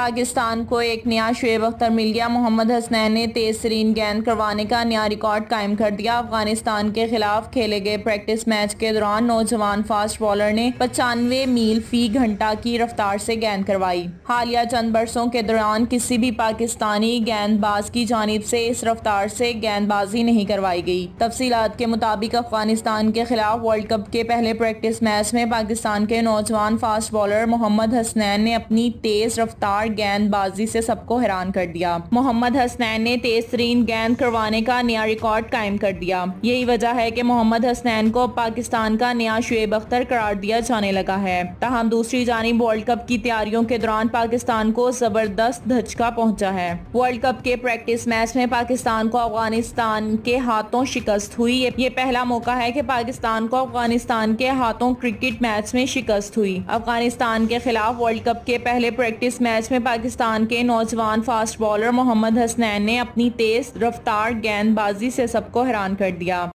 پاکستان کو ایک نیا شعیب اختر مل گیا۔ محمد حسنین نے تیز ترین گیند کروانے کا نیا ریکارڈ قائم کر دیا۔ افغانستان کے خلاف کھیلے گئے پریکٹس میچ کے دوران نوجوان فاسٹ بالر نے پچانوے میل فی گھنٹہ کی رفتار سے گیند کروائی۔ حالیہ چند برسوں کے دوران کسی بھی پاکستانی گیند باز کی جانب سے اس رفتار سے گیند بازی نہیں کروائی گئی۔ تفصیلات کے مطابق افغانستان کے خلاف ورلڈ کپ کے پہلے پریکٹس میچ میں پاکستان کے نوجوان فاسٹ بالر محمد حسنین نے اپنی تیز رفتار گیند بازی سے سب کو حیران کر دیا۔ محمد حسنین نے تیز ترین گیند کروانے کا نیا ریکارڈ قائم کر دیا۔ یہی وجہ ہے کہ محمد حسنین کو پاکستان کا نیا شعیب اختر قرار دیا جانے لگا ہے۔ تاہم، دوسری جانب ورلڈ کپ کی تیاریوں کے دوران پاکستان کو زبردست دھچکا پہنچا ہے۔ ورلڈ کپ کے پریکٹس میچ میں پاکستان کو افغانستان کے ہاتھوں شکست ہوئی۔ یہ پہلا موقع ہے کہ پاکستان کو افغانستان کے ہاتھوں کرکٹ میچ میں شکست ہوئی۔ افغانستان کے خلاف ورلڈ کپ کے پہلے پریکٹس میچ میں پاکستان کے نوجوان فاسٹ بالر محمد حسنین نے اپنی تیز رفتار گیند بازی سے سب کو حیران کر دیا۔